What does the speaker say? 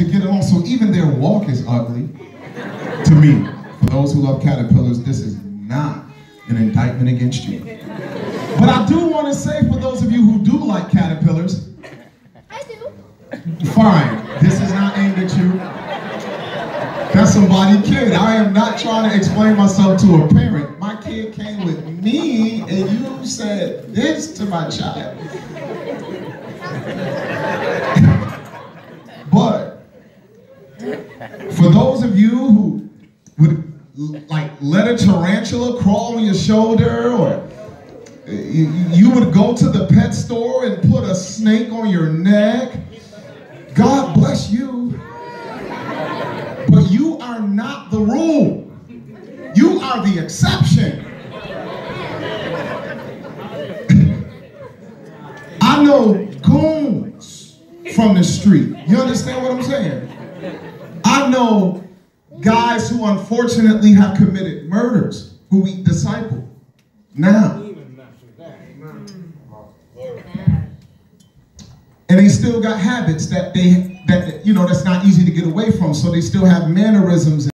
to get along. So even their walk is ugly to me. For those who love caterpillars, this is not an indictment against you. But I do want to say for those of you who do like caterpillars, I do. fine, this is not aimed at you. That's somebody kid. I am not trying to explain myself to a parent. My kid came with me and you said this to my child. For those of you who would like let a tarantula crawl on your shoulder or you, would go to the pet store and put a snake on your neck, God bless you. But you are not the rule. You are the exception. I know goons from the street. You understand what I'm saying? I know guys who unfortunately have committed murders who we disciple now. And they still got habits that they that you know that's not easy to get away from. So they still have mannerisms